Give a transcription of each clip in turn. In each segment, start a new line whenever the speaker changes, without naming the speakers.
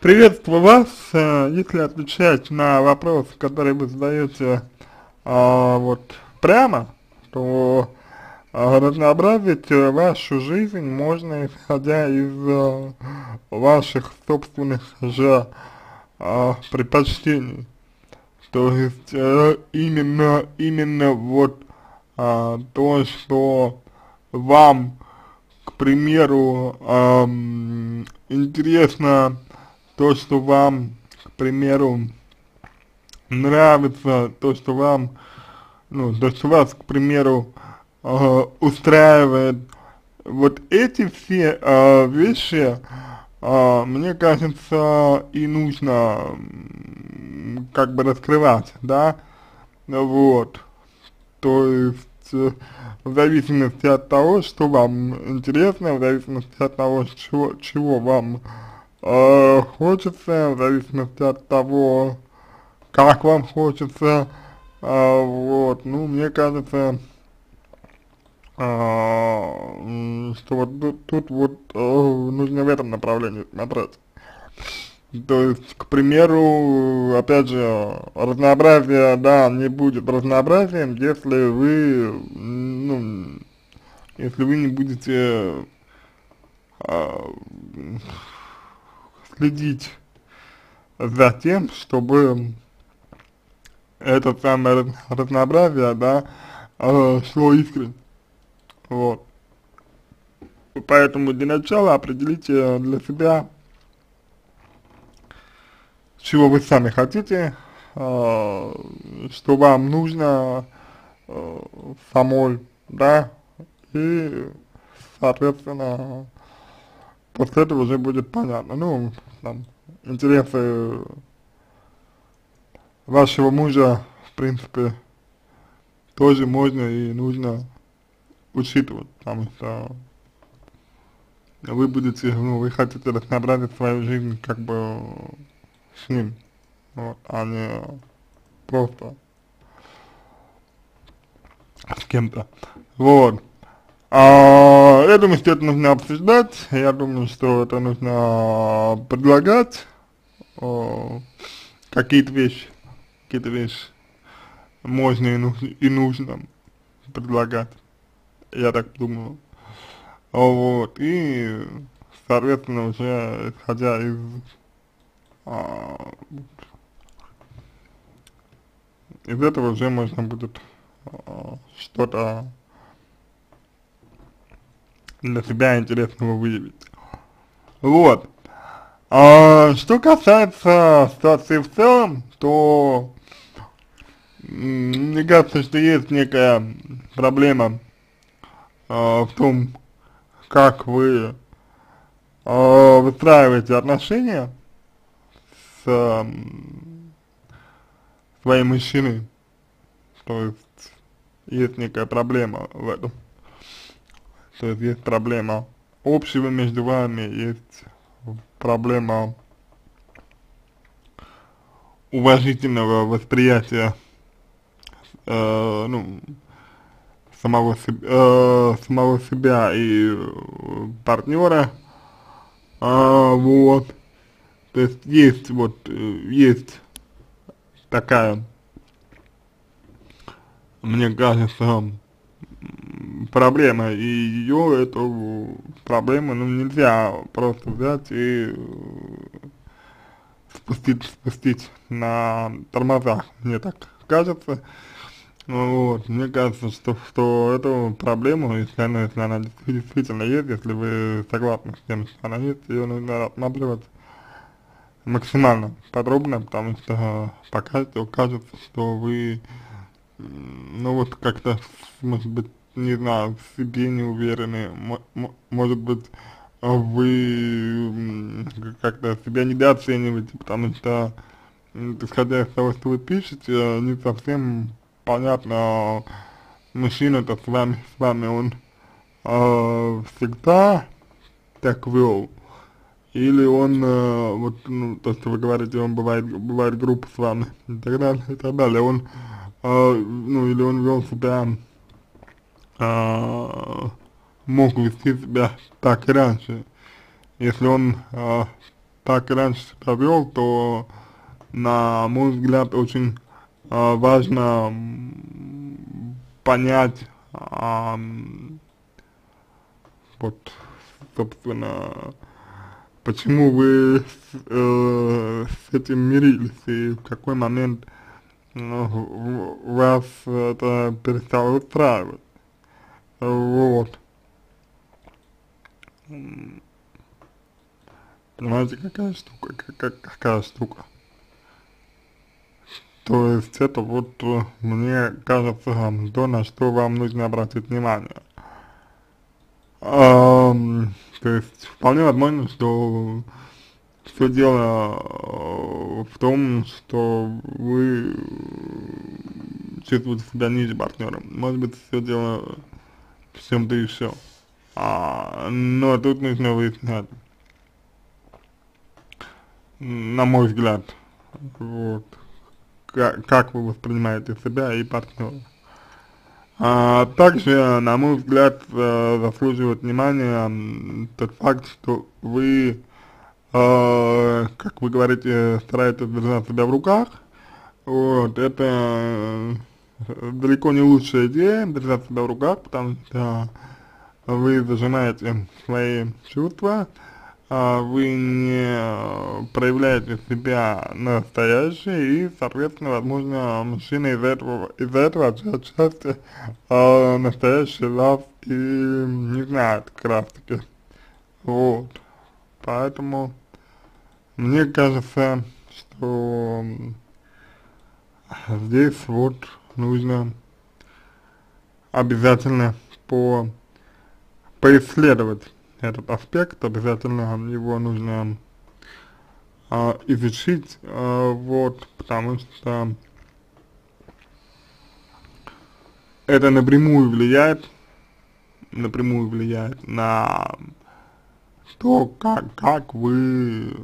Приветствую вас. Э, если отвечать на вопрос, который вы задаете а, вот прямо, то а, разнообразить вашу жизнь можно исходя из а, ваших собственных же а, предпочтений. То есть а, именно, именно вот а, то, что вам, к примеру, а, интересно то, что вам, к примеру, нравится, то, что вам, ну, то, что вас, к примеру, э, устраивает, вот эти все э, вещи, э, мне кажется, и нужно как бы раскрывать, да, вот, то есть э, в зависимости от того, что вам интересно, в зависимости от того, чего, чего вам э, хочется, в зависимости от того, как вам хочется, э, вот, ну, мне кажется, э, что вот тут, тут вот э, нужно в этом направлении смотреть. То есть, к примеру, опять же, разнообразие, да, не будет разнообразием, если вы, ну, если вы не будете э, следить за тем, чтобы это самое разнообразие, да, э, шло искренне. Вот. Поэтому для начала определите для себя, чего вы сами хотите, э, что вам нужно э, самой, да, и, соответственно, после этого уже будет понятно. Ну, там, интересы вашего мужа, в принципе, тоже можно и нужно учитывать, потому что вы будете, ну, вы хотите разнообразить свою жизнь как бы с ним, вот, а не просто с кем-то. Вот. А, я думаю, что это нужно обсуждать, я думаю, что это нужно предлагать, какие-то вещи, какие-то вещи можно и, нужно, и нужно предлагать, я так думаю. Вот, и, соответственно, уже исходя из а, из этого уже можно будет а, что-то для себя интересного выявить. Вот. А, что касается ситуации в целом, то мне кажется, что есть некая проблема а, в том, как вы а, выстраиваете отношения с а, своим мужчиной. То есть есть некая проблема в этом то есть проблема общего между вами, есть проблема уважительного восприятия э, ну, самого, э, самого себя и партнера, э, вот, то есть есть вот, есть такая, мне кажется, проблема, и ее, эту проблему, ну, нельзя просто взять и спустить, спустить на тормозах, мне так кажется. Вот, мне кажется, что, что эту проблему, если она, если она действительно есть, если вы согласны с тем, что она есть, ее нужно рассматривать максимально подробно, потому что пока что кажется, что вы, ну вот как-то, может быть, не знаю, в себе не уверены, может быть, вы как-то себя недооцениваете, потому что, исходя из того, что вы пишете, не совсем понятно, мужчина-то с вами, с вами он э, всегда так вел, или он, э, вот, ну, то, что вы говорите, он бывает, бывает группа с вами, и так далее, и так далее, он, э, ну, или он вел себя а, мог вести себя так и раньше, если он а, так и раньше себя вел, то, на мой взгляд, очень э, важно понять, э, вот, собственно, почему вы э, с этим мирились и в какой момент э, вас это перестало устраивать. Вот. Понимаете, какая штука, какая, какая штука. То есть это вот, э, мне кажется, то, на что вам нужно обратить внимание. А, то есть вполне возможно, что все дело э, в том, что вы чувствуете себя ниже партнера. Может быть, все дело в чем-то еще. А, но тут нужно выяснять, на мой взгляд, вот, как, как вы воспринимаете себя и партнера. А, также, на мой взгляд, э, заслуживает внимания тот факт, что вы, э, как вы говорите, стараетесь держать себя в руках. Вот, это э, далеко не лучшая идея, держать себя в руках, потому что вы зажимаете свои чувства, а, вы не проявляете себя настоящий и, соответственно, возможно, мужчина из этого, из этого отчасти а, настоящий лав и не знает как раз таки. Вот. Поэтому мне кажется, что здесь вот нужно обязательно по поисследовать этот аспект, обязательно его нужно а, изучить, а, вот, потому что это напрямую влияет, напрямую влияет на то, как, как вы,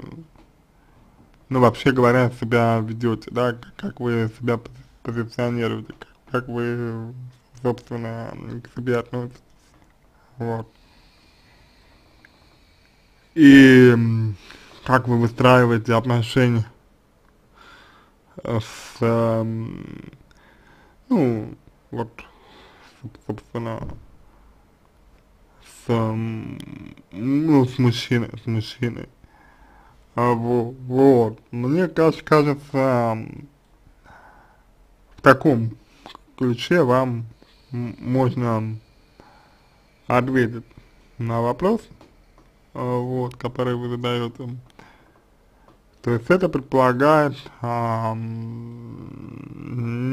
ну, вообще говоря, себя ведете, да, как, вы себя позиционируете, как, как вы, собственно, к себе относитесь, вот. И как вы выстраиваете отношения с, э, ну, вот, собственно, с, ну, с мужчиной, с мужчиной. А, вот, мне кажется, таком ключе вам можно ответить на вопрос, а, вот, который вы задаете. То есть это предполагает а,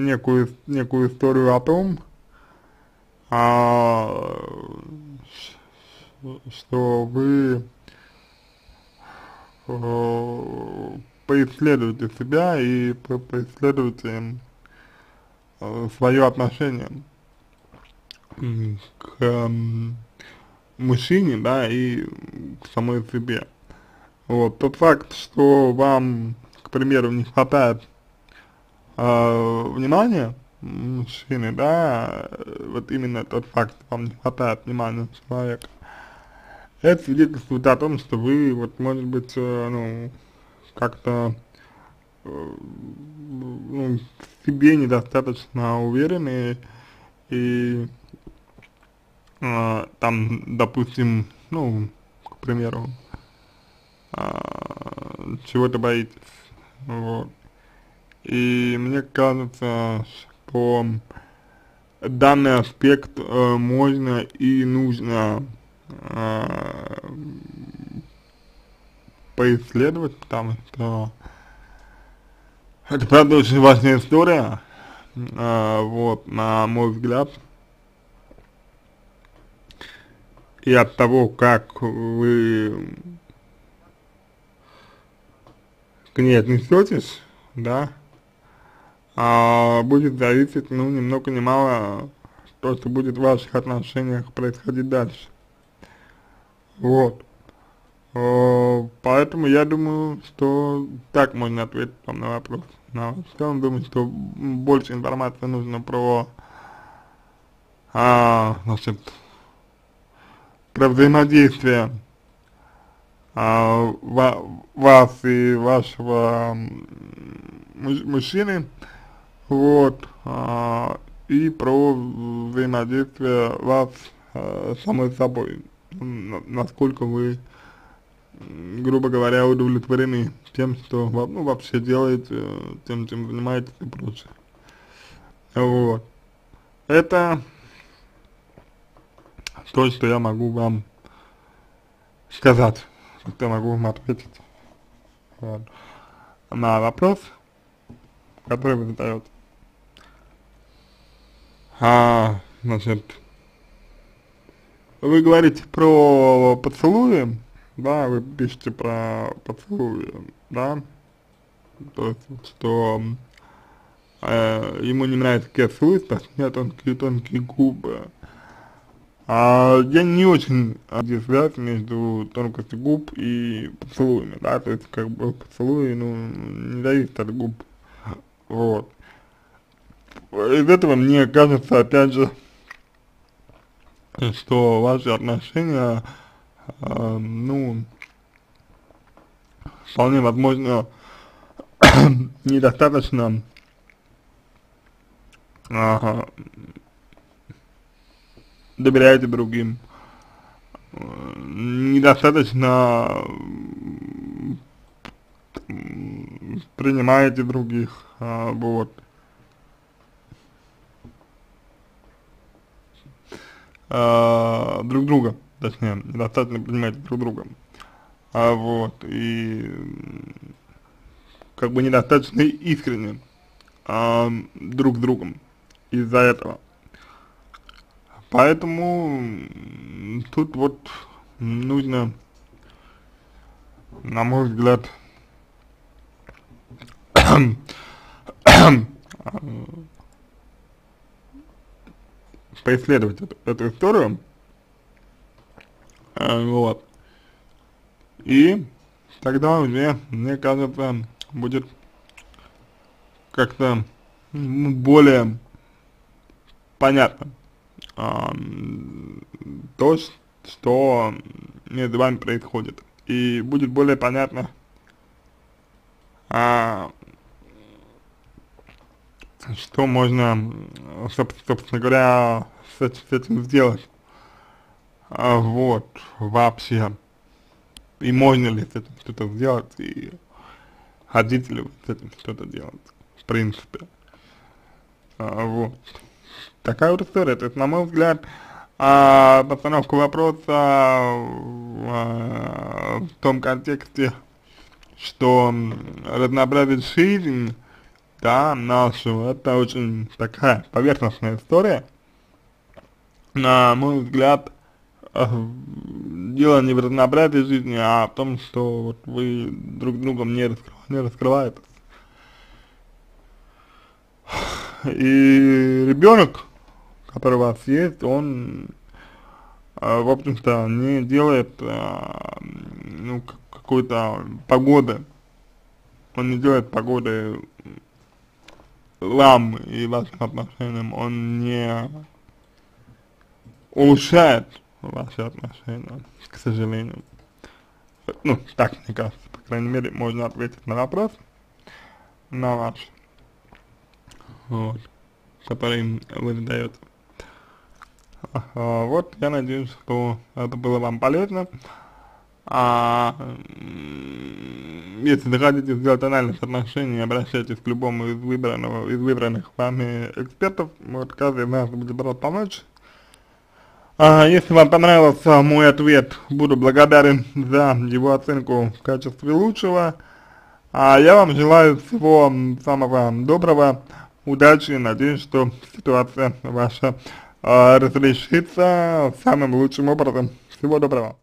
некую, некую историю о том, а, что вы а, поисследуете себя и по поисследуете а, свое отношение к мужчине, да, и к самой себе. Вот, тот факт, что вам, к примеру, не хватает э, внимания мужчины, да, вот именно тот факт, вам не хватает внимания человека, это свидетельствует о том, что вы, вот, может быть, э, ну, как-то э, ну, себе недостаточно уверены и а, там, допустим, ну, к примеру, а, чего-то боитесь, вот. И мне кажется, что данный аспект э, можно и нужно э, поисследовать, потому что это правда очень важная история, э, вот, на мой взгляд, и от того, как вы к ней отнесетесь, да, а будет зависеть, ну, ни много ни мало то, что будет в ваших отношениях происходить дальше. Вот. О, поэтому я думаю, что так можно ответить вам на вопрос. Но в целом думаю, что больше информации нужно про, а, значит, про взаимодействие а, ва, вас и вашего мужчины, вот, а, и про взаимодействие вас а, самой собой, насколько вы, грубо говоря, удовлетворены тем, что ну, вообще делаете, тем, чем занимаетесь и прочее. Вот. Это то, что я могу вам сказать, что я могу вам ответить вот. на вопрос, который вы задаете. А, значит, вы говорите про поцелуи, да, вы пишете про поцелуи, да, то есть, что э, ему не нравится, как я целуюсь, потому что у меня тонкие, тонкие губы. А, я не очень где связь между тонкостью губ и поцелуями, да, то есть как бы поцелуи, ну, не зависит от губ, вот. Из этого мне кажется, опять же, что ваши отношения, э, ну, вполне возможно, недостаточно э, доверяете другим, недостаточно принимаете других, а, вот. А, друг друга, точнее, недостаточно принимаете друг друга, а, вот, и как бы недостаточно искренне а, друг с другом из-за этого. Поэтому тут вот нужно, на мой взгляд, поисследовать эту, эту историю, вот, и тогда уже, мне кажется, будет как-то более понятно, а, то, что между вами происходит. И будет более понятно, а, что можно, собственно говоря, с, с этим сделать. А, вот, вообще. И можно ли с этим что-то сделать, и хотите ли вы с этим что-то делать, в принципе. А, вот такая вот история. То есть, на мой взгляд, а, постановка вопроса а, в том контексте, что разнообразить жизнь, да, нашу, это очень такая поверхностная история. На мой взгляд, дело не в разнообразии жизни, а в том, что вот вы друг другом не, раскрыв, не раскрываетесь. И ребенок, который у вас есть, он, э, в общем-то, не делает, э, ну, какой-то погоды, он не делает погоды вам и вашим отношениям, он не улучшает ваши отношения, к сожалению. Ну, так мне кажется, по крайней мере, можно ответить на вопрос, на ваш, вот, который вы задаете. А, вот, я надеюсь, что это было вам полезно. А, если захотите сделать анализ отношений, обращайтесь к любому из, выбранного, из выбранных вами экспертов. Вот каждый из нас будет рад помочь. А, если вам понравился мой ответ, буду благодарен за его оценку в качестве лучшего. А я вам желаю всего самого доброго, удачи, надеюсь, что ситуация ваша разрешится самым лучшим образом. Всего доброго.